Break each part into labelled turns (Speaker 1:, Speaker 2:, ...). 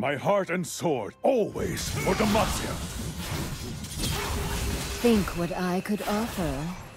Speaker 1: My heart and sword, always for Demacia.
Speaker 2: Think what I could offer.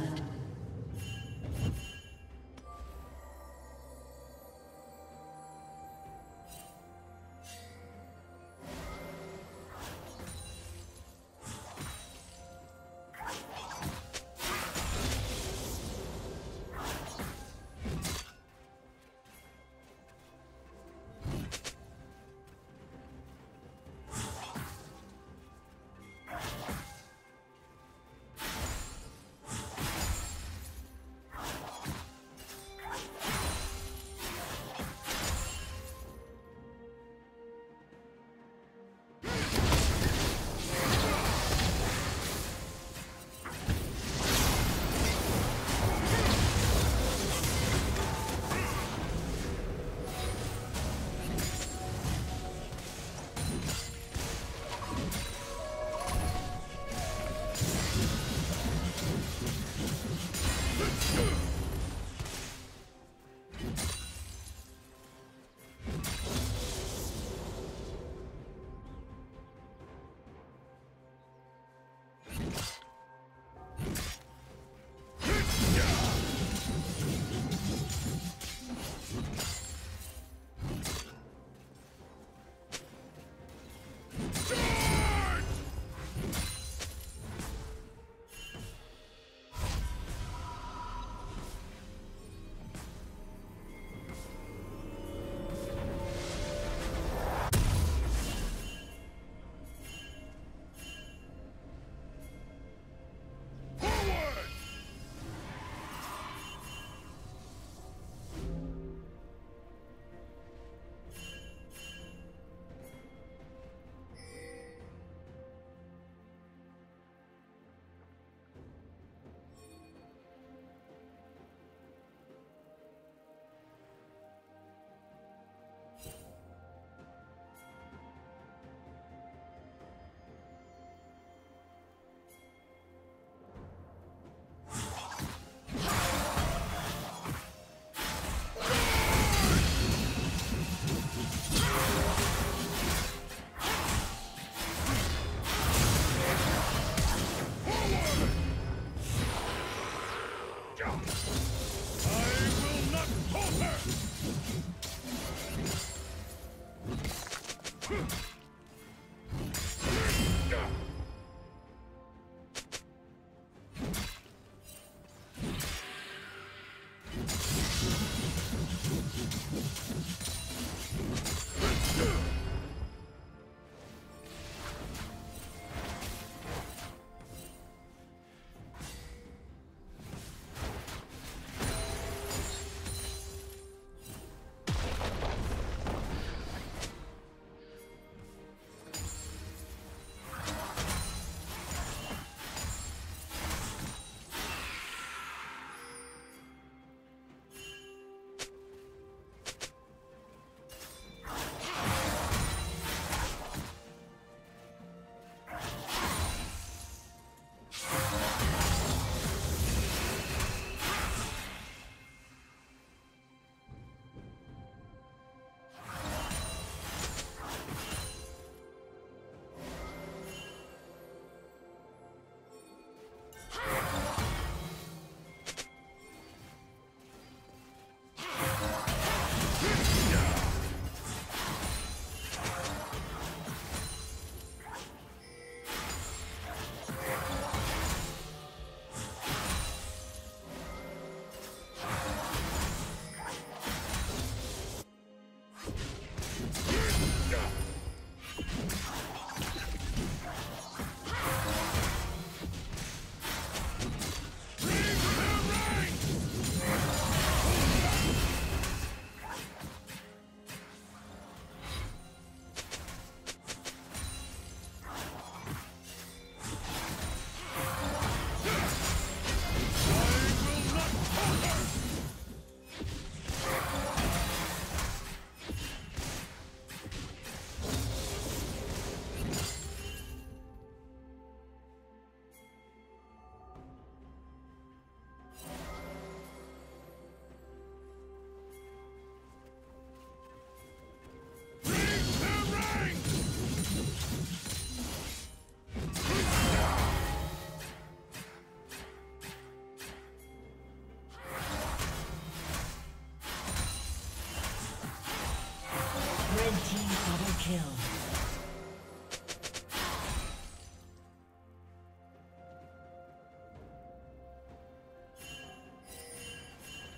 Speaker 3: Blood.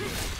Speaker 3: Shoot!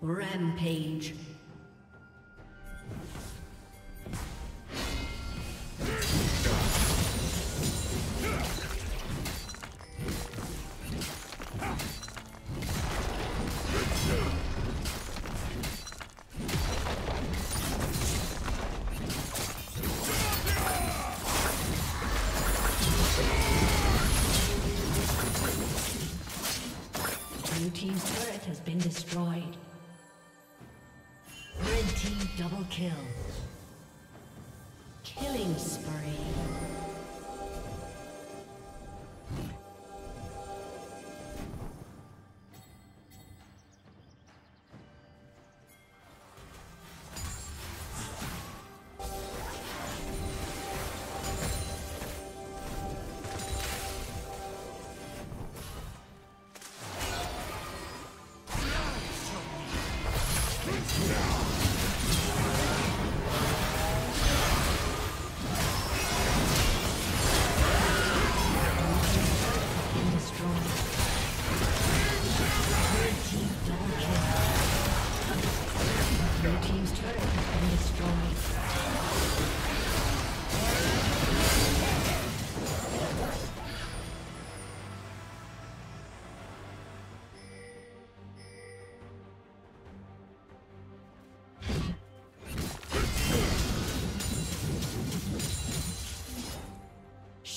Speaker 3: Rampage.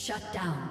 Speaker 3: Shut down.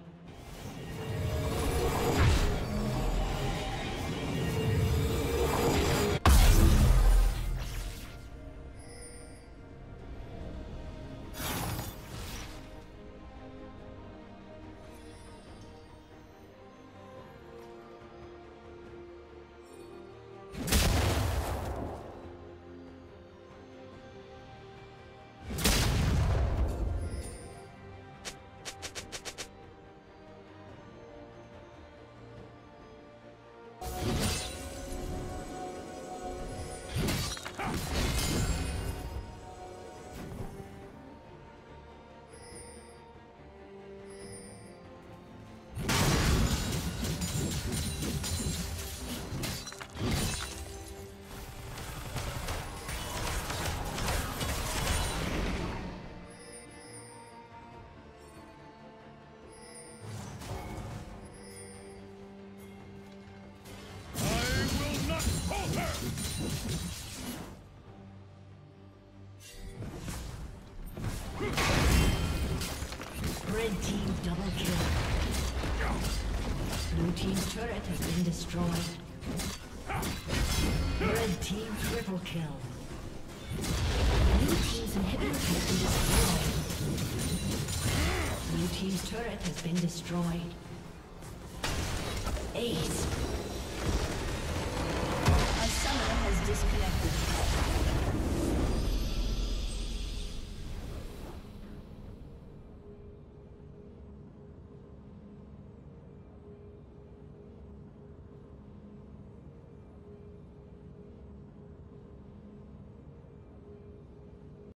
Speaker 3: Red team double kill. Blue team's turret has been destroyed. Red team triple kill. Blue team's inhibitor has been destroyed. Blue team's turret has been destroyed. Ace. A summoner has disconnected.